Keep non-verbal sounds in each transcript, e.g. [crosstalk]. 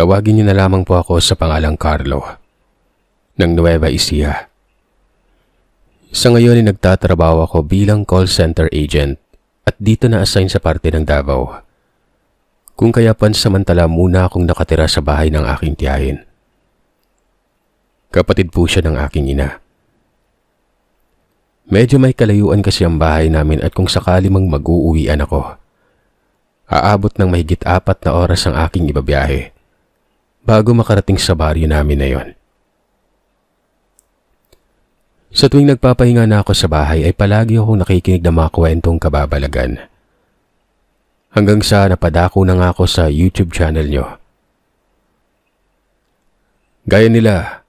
Tawagin niyo na lamang po ako sa pangalang Carlo ng Nueva Ecija. Sa ngayon ay nagtatrabaho ako bilang call center agent at dito na-assign sa parte ng Davao. Kung kaya pansamantala muna akong nakatira sa bahay ng aking tiyahin. Kapatid po siya ng aking ina. Medyo may kalayuan kasi ang bahay namin at kung sakali mang mag-uuwian ako, aabot ng mahigit apat na oras ang aking ibabiyahe bago makarating sa baryo namin na yon. Sa tuwing nagpapahinga na ako sa bahay ay palagi akong nakikinig ng mga kwentong kababalagan. Hanggang sa napadako na nga ako sa YouTube channel nyo. Gaya nila,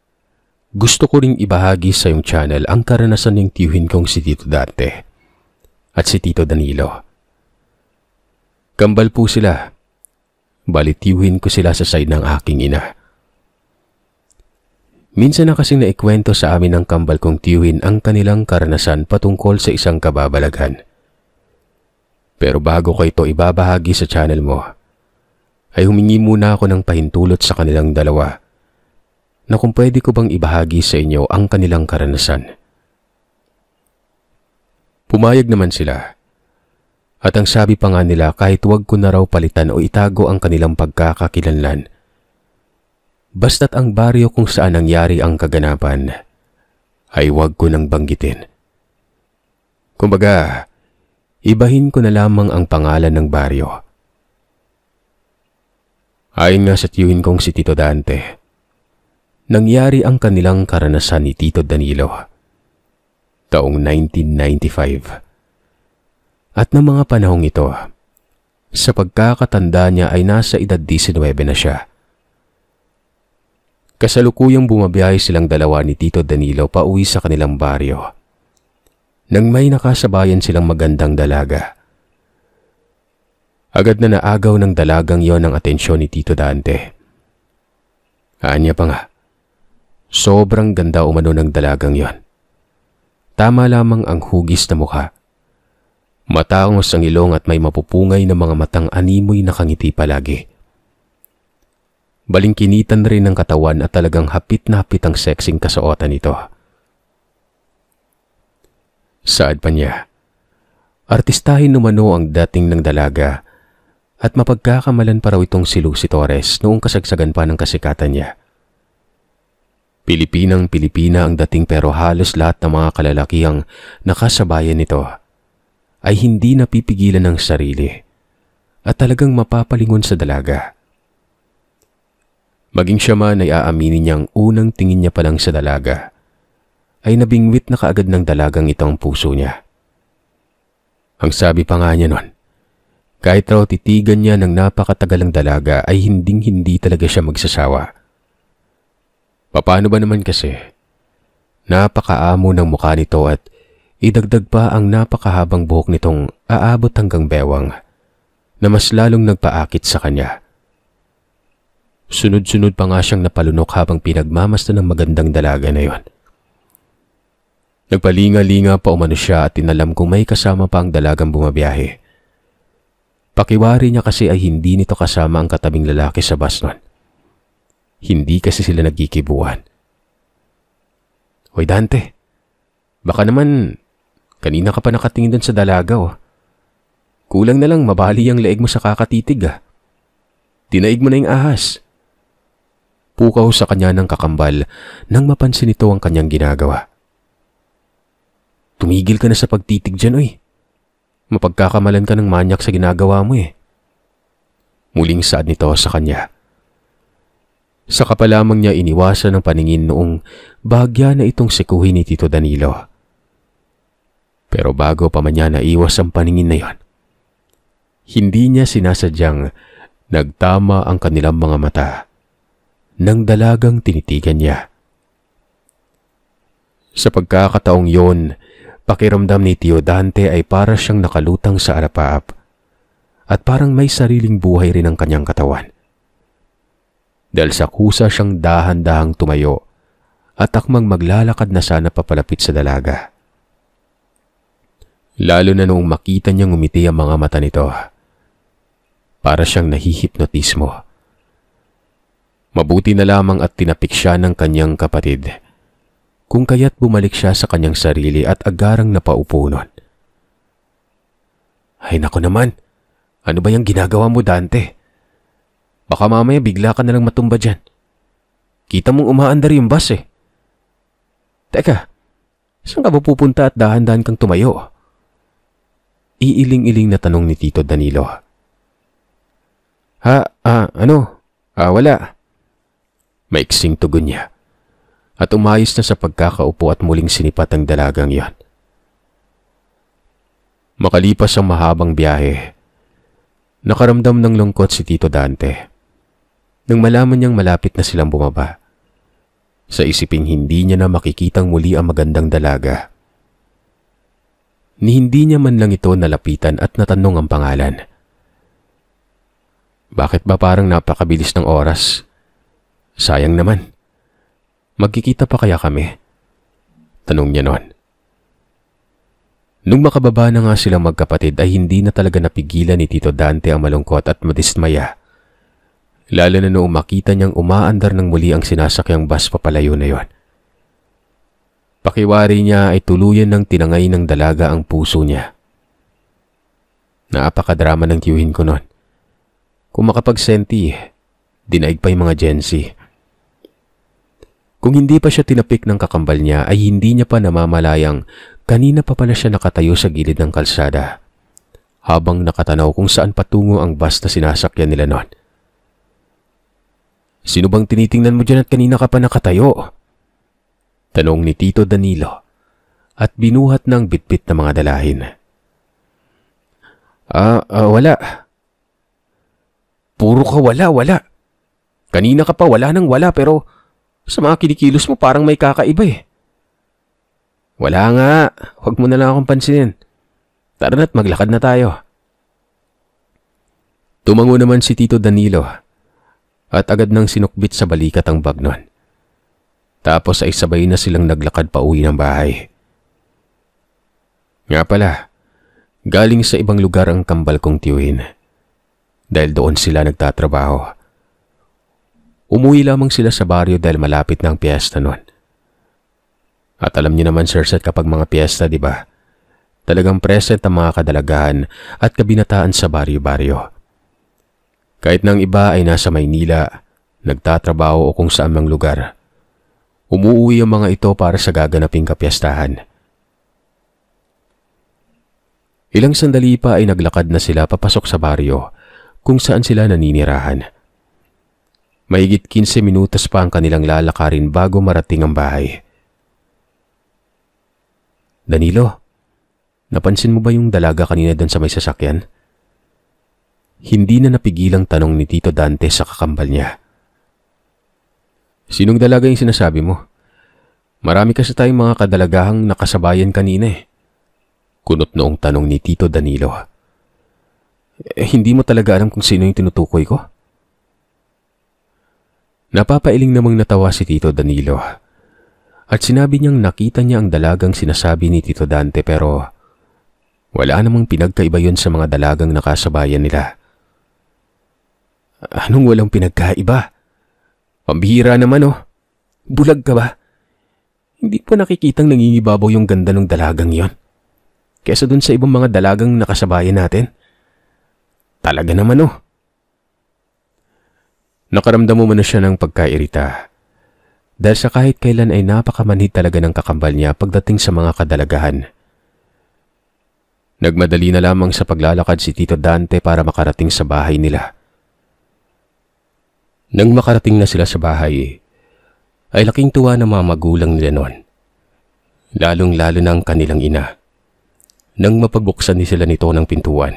gusto ko ring ibahagi sa yung channel ang karanasan ng tiyuhin kong si Tito Dante at si Tito Danilo. Kambal po sila. Balitiwin ko sila sa side ng aking ina. Minsan na kasing naikwento sa amin ng kambal kong tiyuhin ang kanilang karanasan patungkol sa isang kababalagan. Pero bago ko ito ibabahagi sa channel mo, ay humingi muna ako ng pahintulot sa kanilang dalawa na kung pwede ko bang ibahagi sa inyo ang kanilang karanasan. Pumayag naman sila. At ang sabi pa nga nila kahit wag ko na raw palitan o itago ang kanilang pagkakakilanlan Basta't ang baryo kung saan nangyari ang kaganapan ay huwag ko nang banggitin. Kumbaga, ibahin ko na lamang ang pangalan ng baryo. Ayon nga sa tiyuhin kong si Tito Dante, nangyari ang kanilang karanasan ni Tito Danilo taong 1995. At ng mga panahong ito, sa pagkakatanda niya ay nasa edad 19 na siya. Kasalukuyang bumabiyahe silang dalawa ni Tito Danilo pauwi sa kanilang baryo. Nang may nakasabayan silang magandang dalaga. Agad na naagaw ng dalagang yon ang atensyon ni Tito Dante. Anya pa nga, sobrang ganda umano ng dalagang yon. Tama lamang ang hugis na mukha. Matangos ang ilong at may mapupungay na mga matang animoy na kangiti palagi. Balingkinitan rin ng katawan at talagang hapit na hapit ang sexing kasuotan nito. Saad pa niya, artistahin numano ang dating ng dalaga at mapagkakamalan pa raw itong si Lucy Torres noong kasagsagan pa ng kasikatan niya. Pilipinang Pilipina ang dating pero halos lahat ng mga kalalakihang nakasabayan nito ay hindi napipigilan ng sarili at talagang mapapalingon sa dalaga. Maging siya man ay aaminin niyang unang tingin niya pa lang sa dalaga, ay nabingwit na kaagad ng dalagang ito ang puso niya. Ang sabi pa nga niya nun, kahit raw titigan niya ng napakatagalang dalaga ay hinding-hindi talaga siya magsasawa. Paano ba naman kasi? Napakaamo ng mukha nito at idagdag pa ang napakahabang buhok nitong aabot hanggang bewang na mas lalong nagpaakit sa kanya. Sunod-sunod pa nga siyang napalunok habang pinagmamasta ng magandang dalaga na yon. Nagpalinga-linga pa umano siya at tinalam kung may kasama pa ang dalagang bumabiyahe. Pakiwari niya kasi ay hindi nito kasama ang katabing lalaki sa bus nun. Hindi kasi sila nagkikibuan. Hoy Dante, baka naman kanina ka pa nakatingin doon sa dalaga oh. Kulang na lang mabali ang leeg mo sa kakatitig ah. Tinaig mo na yung ahas. Pukaw sa kanya ng kakambal nang mapansin nito ang kanyang ginagawa. Tumigil ka na sa pagtitig dyan, oy. Mapagkakamalan ka ng manyak sa ginagawa mo eh. Muling saad nito sa kanya. Saka pa lamang niya iniwasan ng paningin noong bahagya na itong sikuhin ni Tito Danilo. Pero bago pa man niya naiwas ang paningin na yon, hindi niya sinasadyang nagtama ang kanilang mga mata ng dalagang tinitigan niya. Sa pagkakataong yon, pakiramdam ni Tio Dante ay para siyang nakalutang sa arapaap at parang may sariling buhay rin ang kanyang katawan. Dahil sa kusa siyang dahan-dahang tumayo at akmang maglalakad na sana papalapit sa dalaga. Lalo na nung makita niyang umiti ang mga mata nito. Para siyang nahihipnotismo Mabuti na lamang at tinapik siya ng kanyang kapatid. Kung kaya't bumalik siya sa kanyang sarili at agarang napaupo nun. Ay nako naman, ano ba yung ginagawa mo Dante? Baka mamaya bigla ka nalang matumba dyan. Kita mong umaandar yung bus eh. Teka, saan ka ba pupunta at dahan-dahan kang tumayo? Iiling-iling na tanong ni Tito Danilo. Ha, ah, ano? Ah, wala. Maiksing tugon niya. At umayos na sa pagkakaupo at muling sinipat ang dalagang yon. Makalipas ang mahabang biyahe, nakaramdam ng lungkot si Tito Dante. Nang malaman niyang malapit na silang bumaba, sa isiping hindi niya na makikitang muli ang magandang dalaga. Ni hindi niya man lang ito nalapitan at natanong ang pangalan. Bakit ba parang napakabilis ng oras? Sayang naman. Magkikita pa kaya kami? Tanong niya noon. Nung makababa na nga silang magkapatid ay hindi na talaga napigilan ni Tito Dante ang malungkot at madismaya. Lalo na noong makita niyang umaandar ng muli ang sinasakyang bus papalayo na yon. Pakiwari niya ay tuluyan ng tinangay ng dalaga ang puso niya. Naapakadrama ng tiyuhin ko noon. Kung makapagsenti, dinaig pa yung mga Gen. Kung hindi pa siya tinapik ng kakambal niya ay hindi niya pa namamalayang kanina pa pala siya nakatayo sa gilid ng kalsada habang nakatanaw kung saan patungo ang bus na sinasakyan nila noon. Sino bang tinitingnan mo dyan at kanina ka pa nakatayo? Tanong ni Tito Danilo at binuhat ng bitbit na mga dalahin. Ah, uh, wala. Puro ka wala, wala. Kanina ka pa wala nang wala pero sa mga kinikilos mo parang may kakaiba eh. Wala nga. Huwag mo na lang akong pansinin. Tara na't maglakad na tayo. Tumango naman si Tito Danilo at agad nang sinukbit sa balikat ang bag nun. Tapos ay sabay na silang naglakad pa uwi ng bahay. Nga pala, galing sa ibang lugar ang kambal kong tiyuhin. Dahil doon sila nagtatrabaho. Umuwi lamang sila sa baryo dahil malapit na ang piyesta noon. At alam niyo naman Sir Seth kapag mga piyesta, di ba? Talagang present ang mga kadalagahan at kabinataan sa baryo-baryo. Kahit nang iba ay nasa Maynila, nagtatrabaho o kung saan mang lugar. Umuwi ang mga ito para sa gaganaping kapiyastahan. Ilang sandali pa ay naglakad na sila papasok sa baryo kung saan sila naninirahan. Mahigit 15 minutos pa ang kanilang lalakarin bago marating ang bahay. Danilo, napansin mo ba yung dalaga kanina doon sa may sasakyan? Hindi na napigilang tanong ni Tito Dante sa kakambal niya. Sinong dalaga yung sinasabi mo? Marami kasi tayong mga kadalagahang nakasabayan kanina eh. Kunot noong tanong ni Tito Danilo. Eh, hindi mo talaga alam kung sino yung tinutukoy ko? Napapailing namang natawa si Tito Danilo at sinabi niyang nakita niya ang dalagang sinasabi ni Tito Dante pero wala namang pinagkaiba yon sa mga dalagang nakasabayan nila. Anong walang pinagkaiba? Pambihira naman oh. Bulag ka ba? Hindi pa nakikitang nangingibabaw yung ganda ng dalagang yon. Kesa dun sa ibang mga dalagang nakasabayan natin. Talaga naman oh. Nakaramdam mo na siya ng pagkairita. Dahil sa kahit kailan ay napakamanhid talaga ng kakambal niya pagdating sa mga kadalagahan. Nagmadali na lamang sa paglalakad si Tito Dante para makarating sa bahay nila. Nang makarating na sila sa bahay, ay laking tuwa ng mga magulang nila noon. Lalong-lalo na ang kanilang ina. Nang mapagbuksan ni sila nito ng pintuan.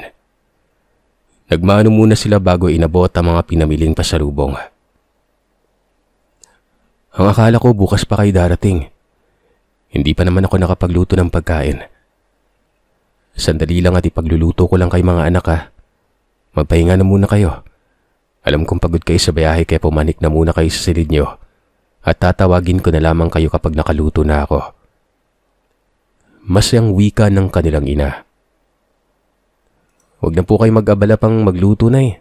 Nagmano muna sila bago inabot ang mga pinamiling pasalubong. Ang akala ko bukas pa kayo darating. Hindi pa naman ako nakapagluto ng pagkain. Sandali lang at ipagluluto ko lang kay mga anak ha. Magpahinga na muna kayo. Alam kong pagod kayo sa biyahe kaya pumanik na muna kayo sa silid nyo. At tatawagin ko na lamang kayo kapag nakaluto na ako. Masyang wika ng kanilang ina. Huwag na po kayo mag-abala pang magluto na eh.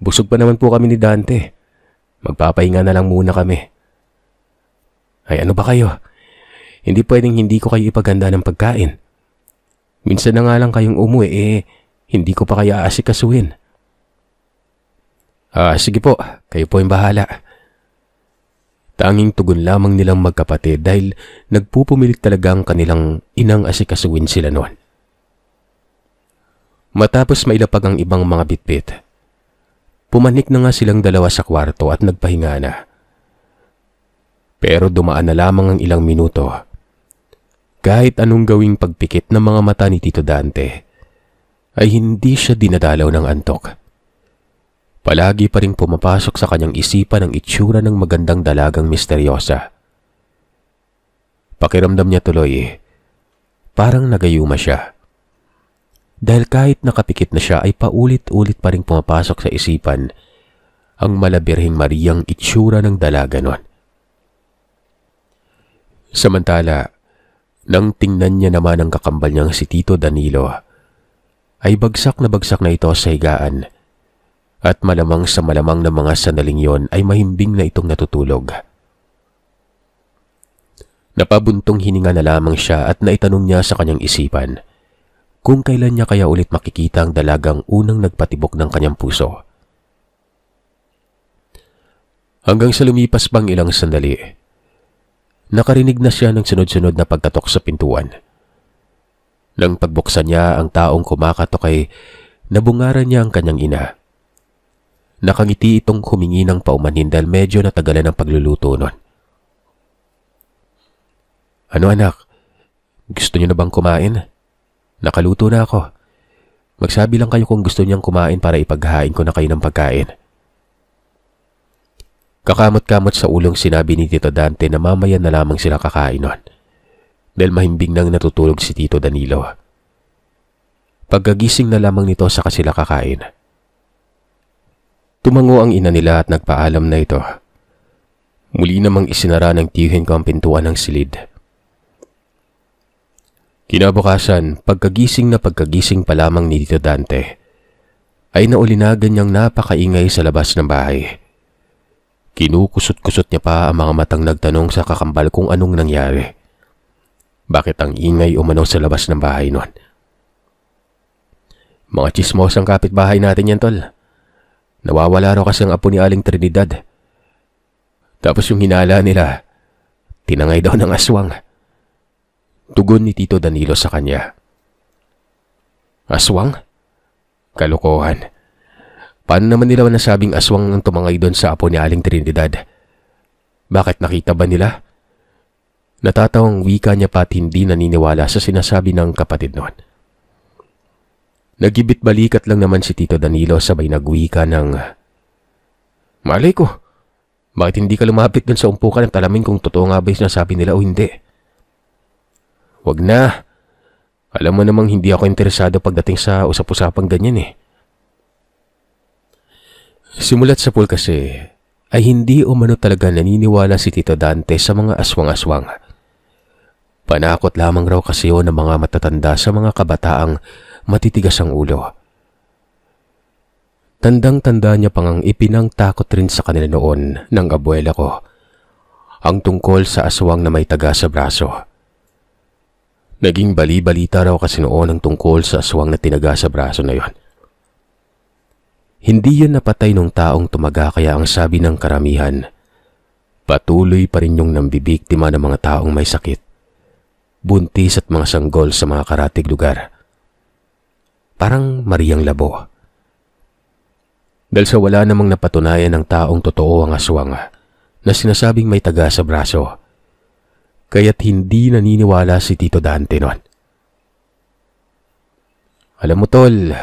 Busog pa naman po kami ni Dante. Magpapahinga na lang muna kami. Ay ano ba kayo? Hindi pwedeng hindi ko kayo ipaganda ng pagkain. Minsan na nga lang kayong umuwi eh, hindi ko pa kaya aasikasuhin. Ah, sige po, kayo po yung bahala. Tanging tugon lamang nilang magkapatid dahil nagpupumilit talaga ang kanilang inang asikasuin sila noon. Matapos mailapag ang ibang mga bitbit, pumanik na nga silang dalawa sa kwarto at nagpahinga na. Pero dumaan na lamang ang ilang minuto. Kahit anong gawing pagpikit ng mga mata ni Tito Dante, ay hindi siya dinadalaw ng antok. Palagi pa rin pumapasok sa kanyang isipan ang itsura ng magandang dalagang misteryosa. Pakiramdam niya tuloy, parang nagayuma siya. Dahil kahit nakapikit na siya ay paulit-ulit pa rin pumapasok sa isipan ang malabirhing Mariyang itsura ng dalaga nun. Samantala, nang tingnan niya naman ang kakambal niyang si Tito Danilo, ay bagsak na bagsak na ito sa higaan at malamang sa malamang na mga sandaling yon ay mahimbing na itong natutulog. Napabuntong hininga na lamang siya at naitanong niya sa kanyang isipan kung kailan niya kaya ulit makikita ang dalagang unang nagpatibok ng kanyang puso. Hanggang sa lumipas pang ilang sandali, nakarinig na siya ng sunod-sunod na pagkatok sa pintuan. Nang pagbuksan niya ang taong kumakatok ay nabungaran niya ang kanyang ina. Nakangiti itong humingi ng paumanhin dahil medyo natagalan ang pagluluto nun. Ano anak? Gusto niyo na bang kumain? Nakaluto na ako. Magsabi lang kayo kung gusto niyang kumain para ipaghain ko na kayo ng pagkain. Kakamot-kamot sa ulong sinabi ni Tito Dante na mamaya na lamang sila kakain nun. Dahil mahimbing nang natutulog si Tito Danilo. Pagkagising na lamang nito sa kasila kakain. Tumango ang ina nila at nagpaalam na ito. Muli namang isinara ng tiyuhin ko ang pintuan ng silid. Kinabukasan, pagkagising na pagkagising pa lamang ni Tito Dante, ay naulinagan niyang napakaingay sa labas ng bahay. Kinukusot-kusot niya pa ang mga matang nagtanong sa kakambal kung anong nangyari. Bakit ang ingay umano sa labas ng bahay nun? Mga chismos ang kapitbahay natin yan, tol. Nawawala raw kasi ang apo ni Aling Trinidad. Tapos yung hinala nila, tinangay daw ng aswang. Tugon ni Tito Danilo sa kanya. Aswang? Kalokohan. Paano naman nila nasabing aswang ang tumangay doon sa apo ni Aling Trinidad? Bakit nakita ba nila? Natatawang wika niya pa at hindi naniniwala sa sinasabi ng kapatid noon. Nagibit balikat lang naman si Tito Danilo sabay nagwika ng Malay ko, bakit hindi ka lumapit doon sa umpukan at alamin kung totoo nga ba yung sinasabi nila o hindi? Wag na. Alam mo namang hindi ako interesado pagdating sa usap-usapang ganyan eh. Simulat sa pool kasi, ay hindi umano talaga naniniwala si Tito Dante sa mga aswang-aswang. Panakot lamang raw kasi yun ng mga matatanda sa mga kabataang matitigas ang ulo. Tandang-tanda niya pang ang ipinangtakot rin sa kanila noon ng abuela ko ang tungkol sa aswang na may taga sa braso. Naging bali-balita raw kasi noon ang tungkol sa aswang na tinaga sa braso na yon. Hindi yun napatay ng taong tumaga kaya ang sabi ng karamihan, patuloy pa rin yung nambibiktima ng mga taong may sakit, buntis at mga sanggol sa mga karatig lugar. Parang Mariang Labo. Dahil sa wala namang napatunayan ng taong totoo ang aswang na sinasabing may taga sa braso, kaya't hindi naniniwala si Tito Dante noon. Alam mo tol,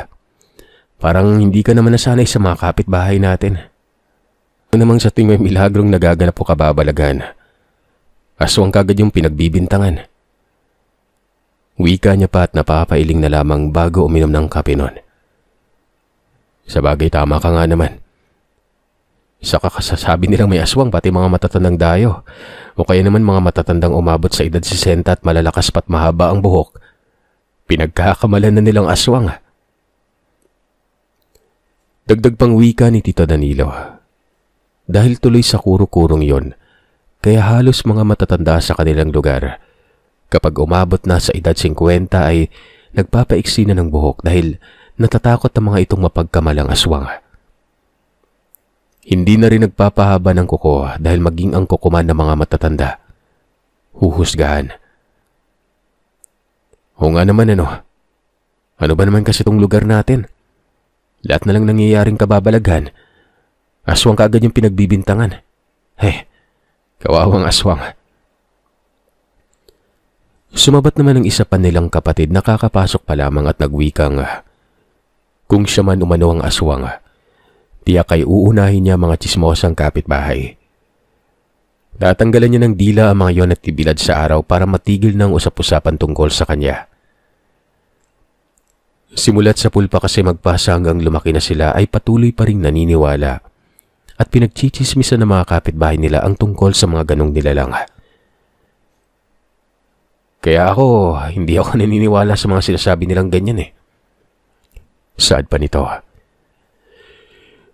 parang hindi ka naman nasanay sa mga kapitbahay natin. Ano namang sa tuwing may milagrong nagaganap o kababalagan, aswang kagad yung pinagbibintangan. Wika niya pa at napapailing na lamang bago uminom ng kape noon. Sa bagay tama ka nga naman. Sa kakasasabi nilang may aswang pati mga matatandang dayo o kaya naman mga matatandang umabot sa edad 60 at malalakas pat mahaba ang buhok. Pinagkakamalan na nilang aswang. Dagdag pang wika ni Tito Danilo. Dahil tuloy sa kuro-kurong yon, kaya halos mga matatanda sa kanilang lugar. Kapag umabot na sa edad 50 ay nagpapaiksi na ng buhok dahil natatakot ang mga itong mapagkamalang aswang. Hindi na rin nagpapahaba ng kuko dahil maging ang kukuman ng mga matatanda. Huhusgahan. O nga naman ano, ano ba naman kasi itong lugar natin? Lahat na lang nangyayaring kababalaghan. Aswang kaagad yung pinagbibintangan. Hey, kawawang aswang. Sumabat naman ang isa pa nilang kapatid na kakapasok pa lamang at nagwikang, kung siya man umano ang aswang, tiyak ay uunahin niya mga chismosang kapitbahay. Tatanggalan niya ng dila ang mga yon at tibilad sa araw para matigil ng usap-usapan tungkol sa kanya. Simulat sa pulpa kasi magpasa hanggang lumaki na sila ay patuloy pa rin naniniwala at pinagchichismisan ng mga kapitbahay nila ang tungkol sa mga ganong nilalang. Kaya ako, hindi ako naniniwala sa mga sinasabi nilang ganyan eh. Saad pa nito.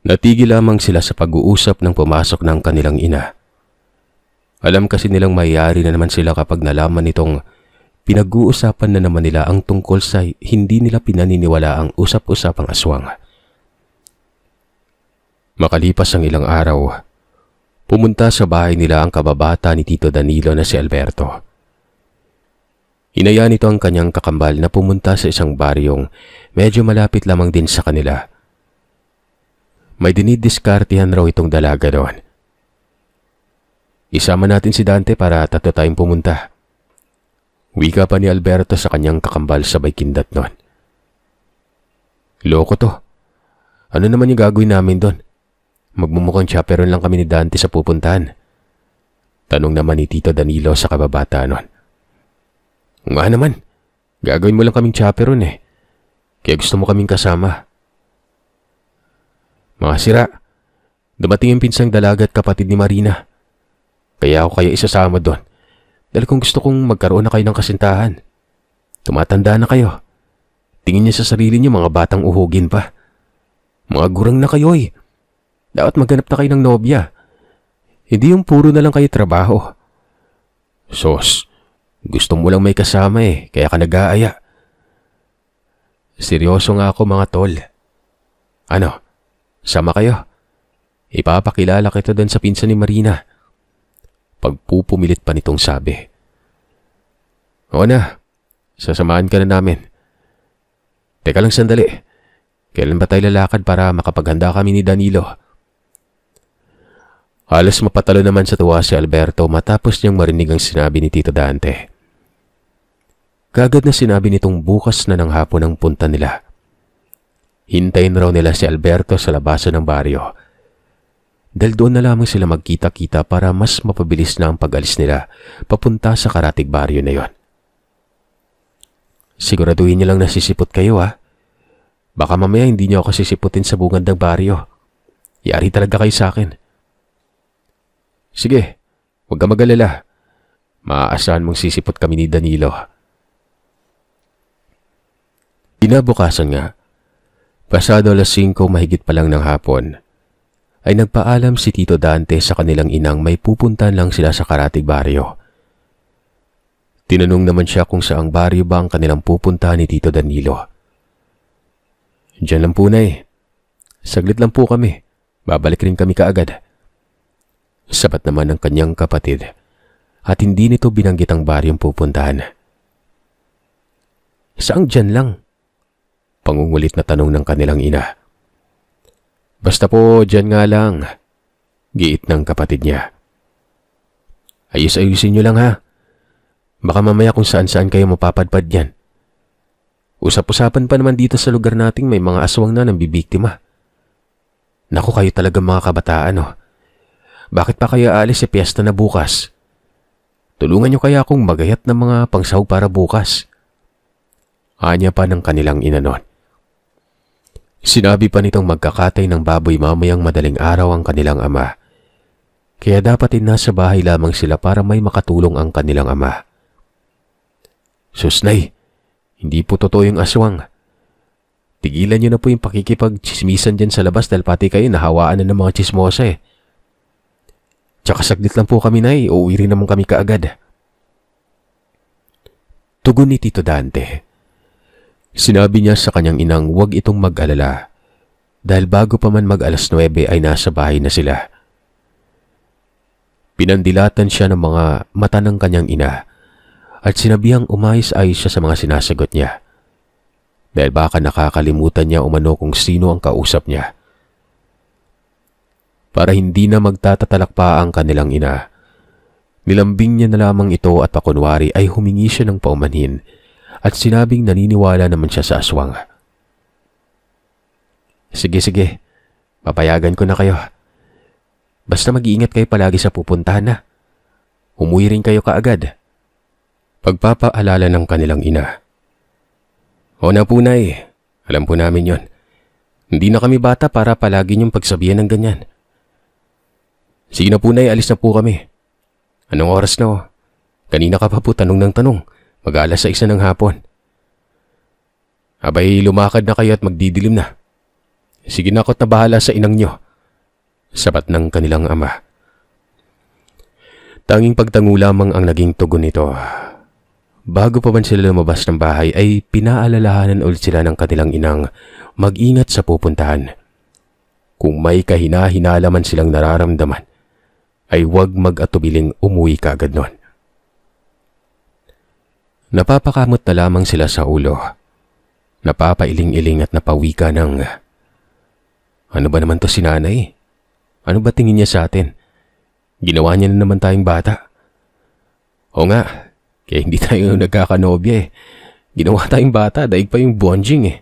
Natigil lamang sila sa pag-uusap ng pumasok ng kanilang ina. Alam kasi nilang mayayari na naman sila kapag nalaman nitong Pinag-uusapan na naman nila ang tungkol sa hindi nila pinaniniwala ang usap-usapang aswang. Makalipas ang ilang araw, pumunta sa bahay nila ang kababata ni Tito Danilo na si Alberto. Inaya nito ang kanyang kakambal na pumunta sa isang baryong medyo malapit lamang din sa kanila. May dinidiskartihan raw itong dalaga doon. Isama natin si Dante para tatlo tayong pumunta. Wika pa ni Alberto sa kanyang kakambal sabay kindat nun. Loko to. Ano naman yung gagawin namin doon? Magmumukhang chaperon lang kami ni Dante sa pupuntahan. Tanong naman ni Tito Danilo sa kababata nun. Nga naman, gagawin mo lang kaming chaperon eh. Kaya gusto mo kaming kasama. Mga sira, dumating yung pinsang dalaga at kapatid ni Marina. Kaya ako kayo isasama doon. Dahil kung gusto kong magkaroon na kayo ng kasintahan. Tumatanda na kayo. Tingin niya sa sarili niyo mga batang uhugin pa. Mga gurang na kayo eh. Dapat maghanap na kayo ng nobya. Hindi yung puro na lang kayo trabaho. Sos, gusto mo lang may kasama eh, kaya ka nag-aaya. Seryoso nga ako mga tol. Ano, sama kayo? Ipapakilala kita doon sa pinsan ni Marina. Pagpupumilit pa nitong sabi. Oo na, sasamahan ka na namin. Teka lang sandali. Kailan ba tayo lalakad para makapaghanda kami ni Danilo? Halos mapatalo naman sa tuwa si Alberto matapos niyang marinig ang sinabi ni Tito Dante. Kagad na sinabi nitong bukas na ng hapon ang punta nila. Hintayin raw nila si Alberto sa labasan ng baryo dahil doon na lamang sila magkita-kita para mas mapabilis na ang pag-alis nila papunta sa karatig baryo na yon. Siguraduhin niyo lang nasisipot kayo ha. Baka mamaya hindi niyo ako sisiputin sa bungad ng baryo. Yari talaga kayo sa akin. Sige, huwag ka magalala. Maaasahan mong sisipot kami ni Danilo. Inabukasan nga, pasado alas 5 mahigit pa lang ng hapon, ay nagpaalam si Tito Dante sa kanilang inang may pupuntan lang sila sa Karatig Baryo. Tinanong naman siya kung saang baryo ba ang kanilang pupuntahan ni Tito Danilo. Diyan lang po na eh. Saglit lang po kami. Babalik rin kami kaagad. Sabat naman ng kanyang kapatid at hindi nito binanggit ang baryong pupuntahan. Saang dyan lang? Pangungulit na tanong ng kanilang ina. Basta po, dyan nga lang. Giit ng kapatid niya. Ayos-ayusin niyo lang ha. Baka mamaya kung saan-saan kayo mapapadpad yan. Usap-usapan pa naman dito sa lugar nating may mga aswang na nang bibiktima. Naku kayo talaga mga kabataan oh. Bakit pa kayo alis sa piyesta na bukas? Tulungan niyo kaya akong magayat ng mga pangsaw para bukas. Anya pa ng kanilang inanon. Sinabi pa nitong magkakatay ng baboy mamayang madaling araw ang kanilang ama. Kaya dapat din nasa bahay lamang sila para may makatulong ang kanilang ama. Susnay, hindi po totoo yung aswang. Tigilan niyo na po yung pakikipag-chismisan dyan sa labas dahil pati kayo nahawaan na ng mga chismosa eh. Tsaka saglit lang po kami, Nay. Uuwi rin naman kami kaagad. Tugon ni Tito Dante. Sinabi niya sa kanyang inang huwag itong mag-alala dahil bago pa man mag alas 9 ay nasa bahay na sila. Pinandilatan siya ng mga mata ng kanyang ina at sinabihang umayos-ayos siya sa mga sinasagot niya dahil baka nakakalimutan niya umano kung sino ang kausap niya. Para hindi na magtatatalak pa ang kanilang ina, nilambing niya na lamang ito at pakunwari ay humingi siya ng paumanhin at sinabing naniniwala naman siya sa aswang. Sige, sige. Papayagan ko na kayo. Basta mag-iingat kayo palagi sa pupuntahan na. Umuwi rin kayo kaagad. Pagpapaalala ng kanilang ina. O na po, Nay. Alam po namin yon. Hindi na kami bata para palagi niyong pagsabihan ng ganyan. Sige na po, Nay. Alis na po kami. Anong oras na o? Kanina ka pa po tanong ng tanong. Mag-alas sa isa ng hapon. Abay, lumakad na kayo at magdidilim na. Sige na ako't na bahala sa inang nyo. Sapat ng kanilang ama. Tanging pagtango lamang ang naging tugon nito. Bago pa man sila lumabas ng bahay ay pinaalalahanan ulit sila ng kanilang inang mag-ingat sa pupuntahan. Kung may kahina-hinala man silang nararamdaman, ay huwag mag-atubiling umuwi kaagad nun. Napapakamot na lamang sila sa ulo. Napapailing-iling at napawika ng ano ba naman to si nanay? Ano ba tingin niya sa atin? Ginawa niya na naman tayong bata. O nga, kaya hindi tayo [laughs] nagkakanobya eh. Ginawa tayong bata, daig pa yung bonjing eh.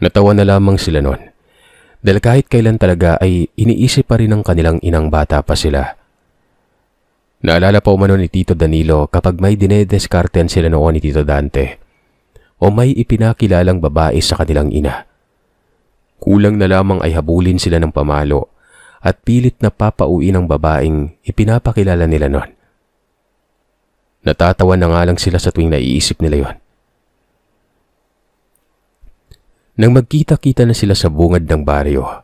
Natawa na lamang sila noon. Dahil kahit kailan talaga ay iniisip pa rin ng kanilang inang bata pa sila. Naalala pa umano ni Tito Danilo kapag may dinedeskarten sila noon ni Tito Dante o may ipinakilalang babae sa kanilang ina. Kulang na lamang ay habulin sila ng pamalo at pilit na papauwi ng babaeng ipinapakilala nila noon. Natatawa na nga lang sila sa tuwing naiisip nila yon. Nang magkita-kita na sila sa bungad ng baryo,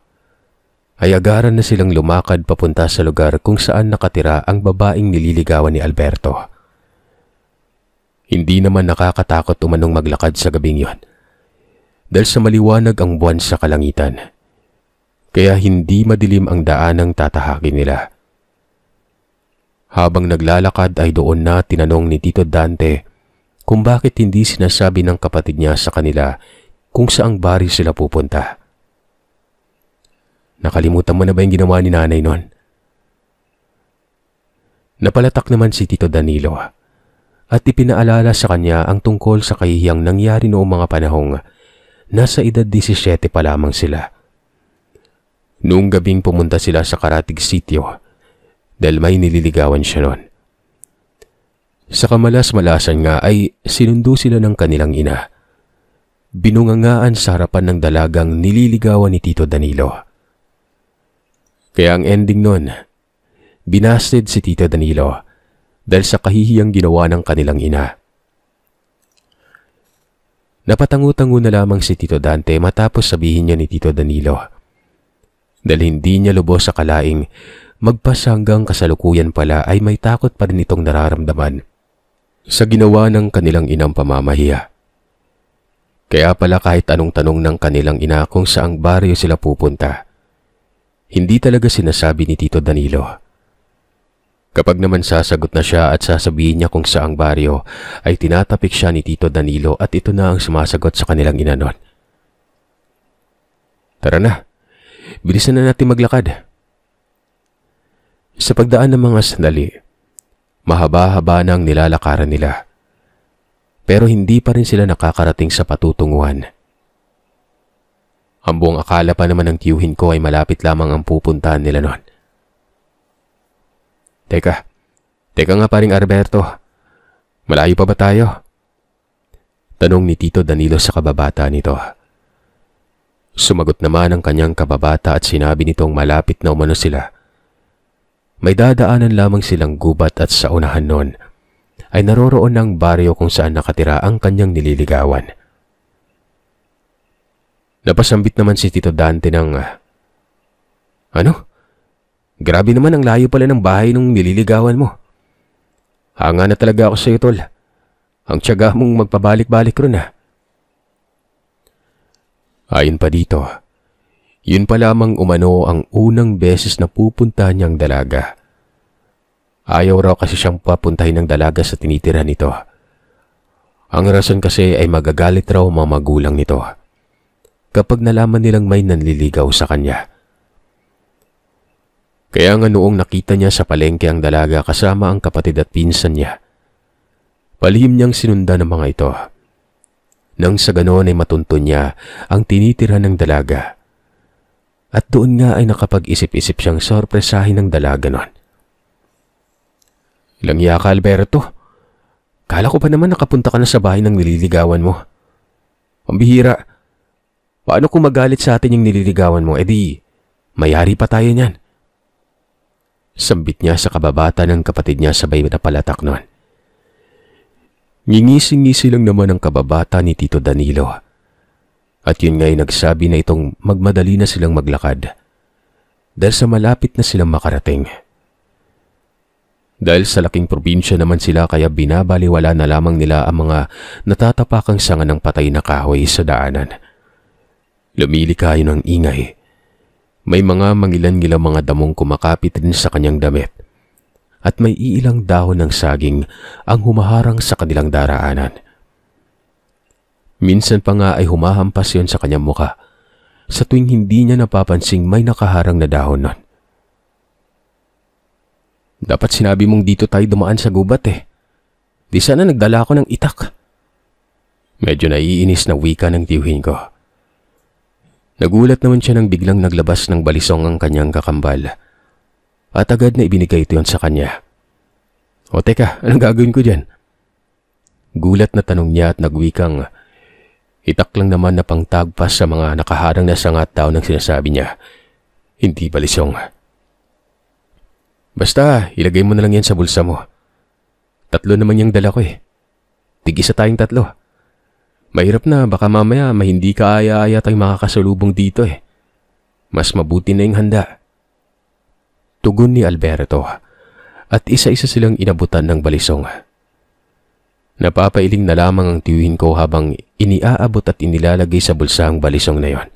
ay agaran na silang lumakad papunta sa lugar kung saan nakatira ang babaeng nililigawan ni Alberto. Hindi naman nakakatakot umanong maglakad sa gabing yon dahil sa maliwanag ang buwan sa kalangitan. Kaya hindi madilim ang daanang tatahakin nila. Habang naglalakad ay doon na tinanong ni Tito Dante kung bakit hindi sinasabi ng kapatid niya sa kanila kung saang bari sila pupunta. Nakalimutan mo na ba yung ginawa ni nanay noon? Napalatak naman si Tito Danilo at ipinaalala sa kanya ang tungkol sa kahihiyang nangyari noong mga panahong Nasa edad 17 pa lamang sila. Noong gabing pumunta sila sa karatig sityo dahil may nililigawan siya noon. Sa kamalas-malasan nga ay sinundo sila ng kanilang ina. Binungangaan sa harapan ng dalagang nililigawan ni Tito Danilo. Kaya ang ending nun, binasted si Tito Danilo dahil sa kahihiyang ginawa ng kanilang ina. Napatango-tango na lamang si Tito Dante matapos sabihin niya ni Tito Danilo. Dahil hindi niya lubos sa kalaing, magpas hanggang kasalukuyan pala ay may takot pa rin itong nararamdaman sa ginawa ng kanilang inang pamamahiya. Kaya pala kahit anong tanong ng kanilang ina kung saang baryo sila pupunta, hindi talaga sinasabi ni Tito Danilo Kapag naman sasagot na siya at sasabihin niya kung saang baryo, ay tinatapik siya ni Tito Danilo at ito na ang sumasagot sa kanilang inanon. Tara na, bilisan na natin maglakad. Sa pagdaan ng mga sandali, mahaba-haba na ang nilalakaran nila. Pero hindi pa rin sila nakakarating sa patutunguhan. Ang buong akala pa naman ng tiyuhin ko ay malapit lamang ang pupuntahan nila noon. Teka, teka nga paring Alberto. Malayo pa ba tayo? Tanong ni Tito Danilo sa kababata nito. Sumagot naman ang kanyang kababata at sinabi nitong malapit na umano sila. May dadaanan lamang silang gubat at sa unahan nun ay naroroon ng baryo kung saan nakatira ang kanyang nililigawan. Napasambit naman si Tito Dante ng, Ano? Grabe naman ang layo pala ng bahay nung nililigawan mo. Hanga na talaga ako sa iyo, tol. Ang tiyaga mong magpabalik-balik ron ah. Ayon pa dito, yun pa lamang umano ang unang beses na pupunta niyang dalaga. Ayaw raw kasi siyang papuntahin ng dalaga sa tinitira nito. Ang rason kasi ay magagalit raw mga magulang nito kapag nalaman nilang may nanliligaw sa kanya. Kaya nga noong nakita niya sa palengke ang dalaga kasama ang kapatid at pinsan niya, palihim niyang sinundan ng mga ito. Nang sa ganoon ay matunto niya ang tinitira ng dalaga. At doon nga ay nakapag-isip-isip siyang sorpresahin ng dalaga nun. Ilang iya Alberto? Kala ko pa naman nakapunta ka na sa bahay ng nililigawan mo. Ang bihira. Paano kung magalit sa atin yung nililigawan mo? E di, mayari pa tayo niyan. Sambit niya sa kababata ng kapatid niya sabay na palatak nun. Ngingisi-ngisi lang naman ang kababata ni Tito Danilo. At yun nga'y nagsabi na itong magmadali na silang maglakad dahil sa malapit na silang makarating. Dahil sa laking probinsya naman sila kaya binabaliwala na lamang nila ang mga natatapakang sanga ng patay na kahoy sa daanan. Lumili kayo ng ingay. May mga mangilan-ngilang mga damong kumakapit din sa kanyang damit. At may iilang dahon ng saging ang humaharang sa kanilang daraanan. Minsan pa nga ay humahampas yon sa kanyang muka sa tuwing hindi niya napapansing may nakaharang na dahon nun. Dapat sinabi mong dito tayo dumaan sa gubat eh. Di sana nagdala ako ng itak. Medyo naiinis na wika ng tiyuhin ko. Nagulat naman siya nang biglang naglabas ng balisong ang kanyang kakambal. At agad na ibinigay ito sa kanya. O teka, [laughs] anong gagawin ko dyan? Gulat na tanong niya at nagwikang, itak lang naman na pangtagpas sa mga nakaharang na sangat daw ng sinasabi niya. Hindi balisong. Basta, ilagay mo na lang yan sa bulsa mo. Tatlo naman yung dala ko eh. Tigisa tayong tatlo. Mahirap na, baka mamaya may hindi ka aya-aya tayong makakasalubong dito eh. Mas mabuti na yung handa. Tugon ni Alberto at isa-isa silang inabutan ng balisong. Napapailing na lamang ang tiyuhin ko habang iniaabot at inilalagay sa bulsa ang balisong na yon.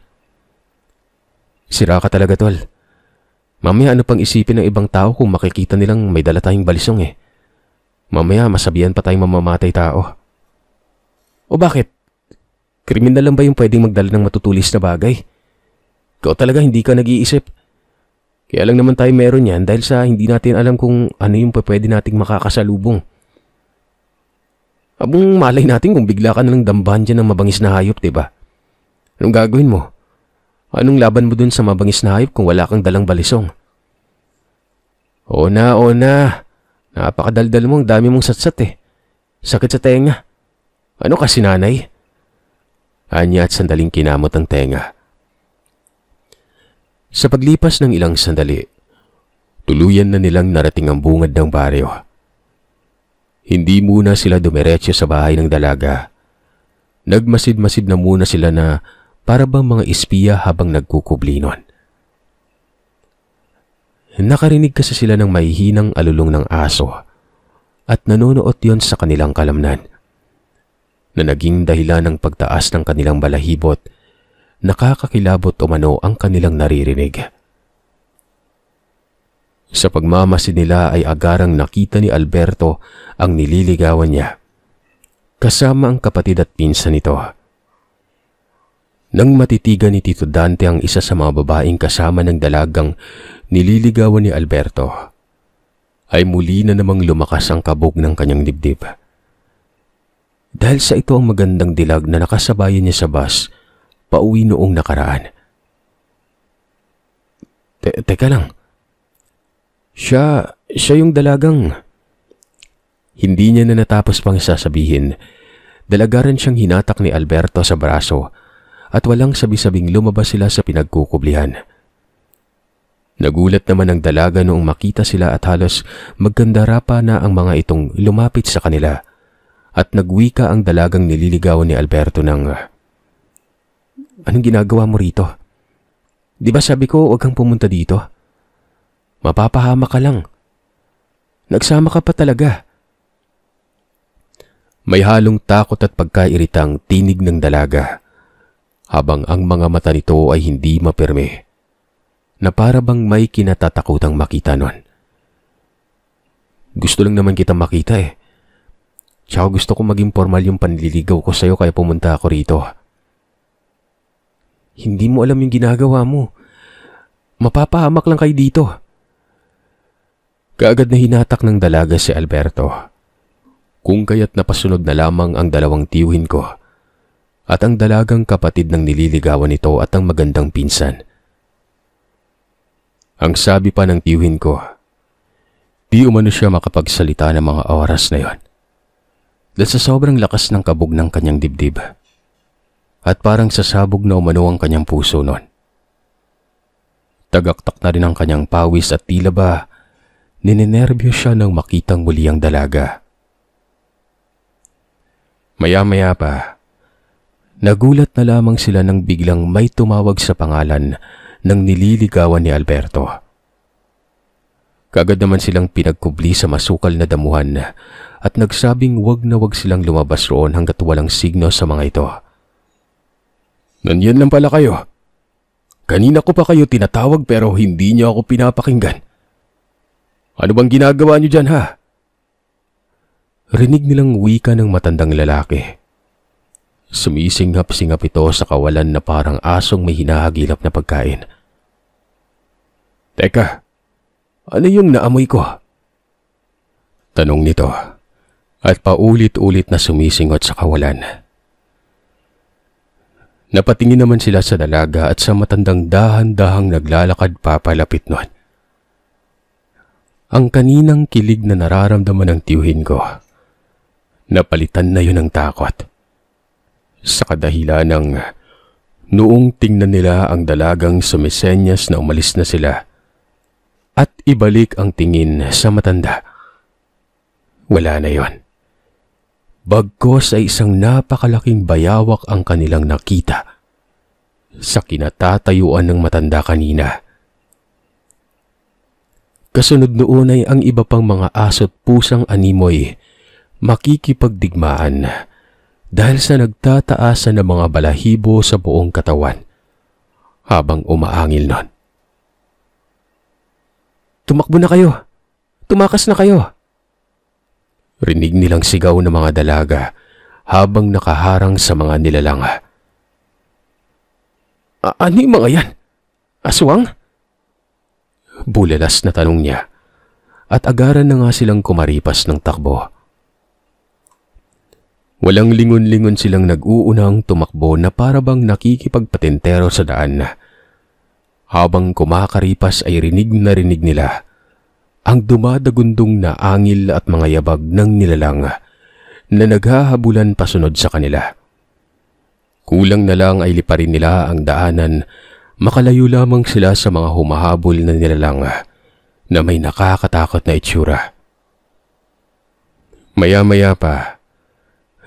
Sira ka talaga, tol. Mamaya ano pang isipin ng ibang tao kung makikita nilang may dala tayong balisong eh. Mamaya masabihan pa tayong mamamatay tao. O bakit? Kriminal lang ba yung pwedeng magdala ng matutulis na bagay? Ikaw talaga hindi ka nag-iisip. Kaya lang naman tayo meron yan dahil sa hindi natin alam kung ano yung pwede nating makakasalubong. Abong malay natin kung bigla ka nalang dambahan dyan ng mabangis na hayop, ba? Anong gagawin mo? Anong laban mo dun sa mabangis na hayop kung wala kang dalang balisong? O na, o na. Napakadaldal mo, ang dami mong satsat eh. Sakit sa tenga. Ano kasi nanay? Anya at sandaling kinamot ang tenga. Sa paglipas ng ilang sandali, tuluyan na nilang narating ang bungad ng baryo. Hindi muna sila dumiretso sa bahay ng dalaga. Nagmasid-masid na muna sila na para bang mga espiya habang nagkukublinon. Nakarinig kasi sila ng mahihinang alulong ng aso at nanonood yon sa kanilang kalamnan na naging dahilan ng pagtaas ng kanilang balahibot, nakakakilabot umano ang kanilang naririnig. Sa pagmamasid nila ay agarang nakita ni Alberto ang nililigawan niya, kasama ang kapatid at pinsan nito. Nang matitigan ni Tito Dante ang isa sa mga babaeng kasama ng dalagang nililigawan ni Alberto, ay muli na namang lumakas ang kabog ng kanyang dibdib. Dahil sa ito ang magandang dilag na nakasabayan niya sa bus, pauwi noong nakaraan. Te teka lang. Siya, siya yung dalagang... Hindi niya na natapos pang sasabihin. Dalagaran siyang hinatak ni Alberto sa braso at walang sabi-sabing lumabas sila sa pinagkukublihan. Nagulat naman ang dalaga noong makita sila at halos magkandara pa na ang mga itong lumapit sa kanila at nagwika ang dalagang nililigawan ni Alberto ng Anong ginagawa mo rito? Di ba sabi ko huwag kang pumunta dito? Mapapahama ka lang. Nagsama ka pa talaga. May halong takot at pagkairitang tinig ng dalaga habang ang mga mata nito ay hindi mapirme na para bang may kinatatakutang makita nun. Gusto lang naman kita makita eh. Tsaka gusto ko maging formal yung panliligaw ko sa'yo kaya pumunta ako rito. Hindi mo alam yung ginagawa mo. Mapapahamak lang kayo dito. Kaagad na hinatak ng dalaga si Alberto. Kung kaya't napasunod na lamang ang dalawang tiyuhin ko at ang dalagang kapatid ng nililigawan nito at ang magandang pinsan. Ang sabi pa ng tiyuhin ko, di umano siya makapagsalita ng mga oras na yon. Dahil sa sobrang lakas ng kabog ng kanyang dibdib at parang sasabog na umano ang kanyang puso noon. Tagaktak na rin ang kanyang pawis at tila ba Ninenervyo siya nang makitang muli ang dalaga. Maya-maya pa, nagulat na lamang sila nang biglang may tumawag sa pangalan ng nililigawan ni Alberto. Kagad naman silang pinagkubli sa masukal na damuhan at nagsabing wag na wag silang lumabas roon hanggat walang signo sa mga ito. Nandiyan lang pala kayo. Kanina ko pa kayo tinatawag pero hindi niyo ako pinapakinggan. Ano bang ginagawa niyo dyan ha? Rinig nilang wika ng matandang lalaki. Sumisingap-singap ito sa kawalan na parang asong may hinahagilap na pagkain. Teka, ano yung naamoy ko? Tanong nito at paulit-ulit na sumisingot sa kawalan. Napatingin naman sila sa dalaga at sa matandang dahan-dahang naglalakad papalapit nun. Ang kaninang kilig na nararamdaman ng tiyuhin ko. Napalitan na yun ng takot. Sa kadahilan ng noong tingnan nila ang dalagang sumisenyas na umalis na sila at ibalik ang tingin sa matanda. Wala na yon. Bagkos ay isang napakalaking bayawak ang kanilang nakita sa kinatatayuan ng matanda kanina. Kasunod noon ay ang iba pang mga aso't pusang animoy makikipagdigmaan dahil sa nagtataasan ng mga balahibo sa buong katawan habang umaangil nun. Tumakbo na kayo! Tumakas na kayo! Rinig nilang sigaw ng mga dalaga habang nakaharang sa mga nilalang. Ano yung mga yan? Aswang? Bulalas na tanong niya at agaran na nga silang kumaripas ng takbo. Walang lingon-lingon silang nag-uunang tumakbo na parabang nakikipagpatentero sa daan. Habang kumakaripas ay rinig na rinig nila ang dumadagundong na angil at mga yabag ng nilalang na naghahabulan pasunod sa kanila. Kulang na lang ay liparin nila ang daanan makalayo lamang sila sa mga humahabol na nilalang na may nakakatakot na itsura. Maya-maya pa,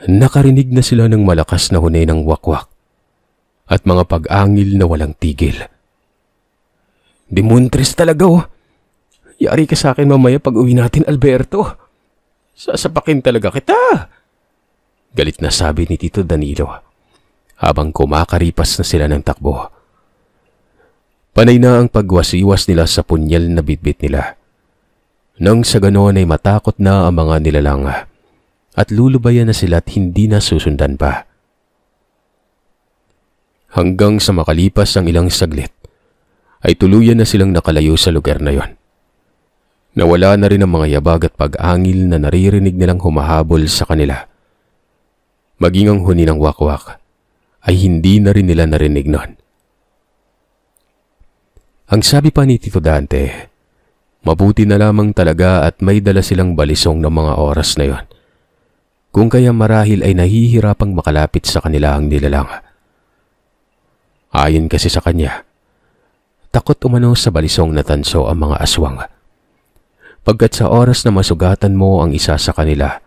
nakarinig na sila ng malakas na hunay ng wakwak at mga pag-angil na walang tigil. Dimuntres talaga oh. Yari ka sa akin mamaya pag uwi natin, Alberto. Sasapakin talaga kita. Galit na sabi ni Tito Danilo habang kumakaripas na sila ng takbo. Panay na ang pagwasiwas nila sa punyal na bitbit nila. Nang sa ganoon ay matakot na ang mga nilalang at lulubayan na sila at hindi na susundan pa. Hanggang sa makalipas ang ilang saglit, ay tuluyan na silang nakalayo sa lugar na yon. Nawala na rin ang mga yabag at pag-angil na naririnig nilang humahabol sa kanila. Maging ang huni ng wakwak ay hindi na rin nila narinig noon. Ang sabi pa ni Tito Dante, mabuti na lamang talaga at may dala silang balisong ng mga oras na yon. Kung kaya marahil ay nahihirapang makalapit sa kanila ang nilalang. Ayon kasi sa kanya, takot umano sa balisong na tanso ang mga aswang. Pagkat sa oras na masugatan mo ang isa sa kanila,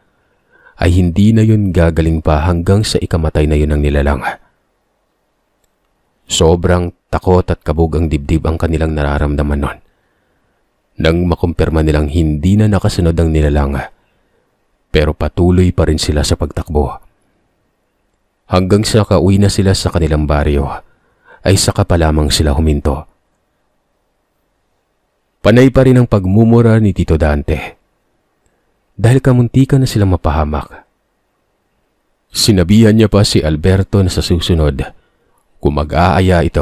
ay hindi na yun gagaling pa hanggang sa ikamatay na yun ang nilalang. Sobrang takot at kabog ang dibdib ang kanilang nararamdaman nun. nang makumpirma nilang hindi na nakasunod ang nilalang. Pero patuloy pa rin sila sa pagtakbo. Hanggang sa kauwi na sila sa kanilang baryo, ay saka pa lamang sila huminto. Panay pa rin ang pagmumura ni Tito Dante. Dahil kamuntika na silang mapahamak. Sinabihan niya pa si Alberto na sa susunod, kung mag-aaya ito,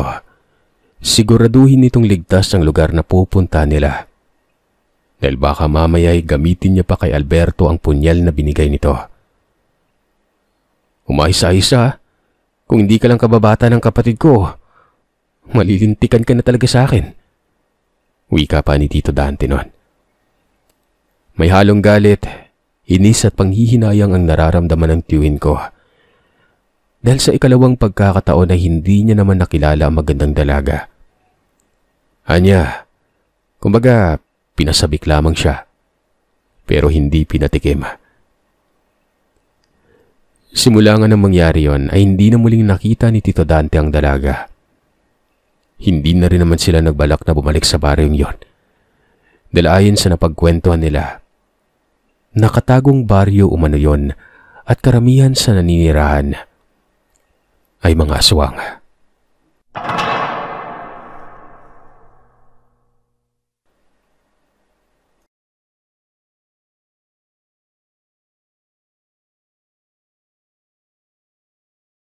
siguraduhin nitong ligtas ang lugar na pupunta nila. Dahil baka mamaya ay gamitin niya pa kay Alberto ang punyal na binigay nito. Umayos-ayos Kung hindi ka lang kababata ng kapatid ko, malilintikan ka na talaga sa akin. Wika pa ni Tito Dante noon. May halong galit, inis at panghihinayang ang nararamdaman ng tiyuhin ko. Dahil sa ikalawang pagkakataon na hindi niya naman nakilala ang magandang dalaga. Anya, kumbaga pinasabik lamang siya. Pero hindi pinatikim. Simula nga nang mangyari yon ay hindi na muling nakita ni Tito Dante ang dalaga. Hindi na rin naman sila nagbalak na bumalik sa baryong yon. Dahil sa napagkwentuhan nila, nakatagong baryo umano yon at karamihan sa naninirahan ay mga aswang.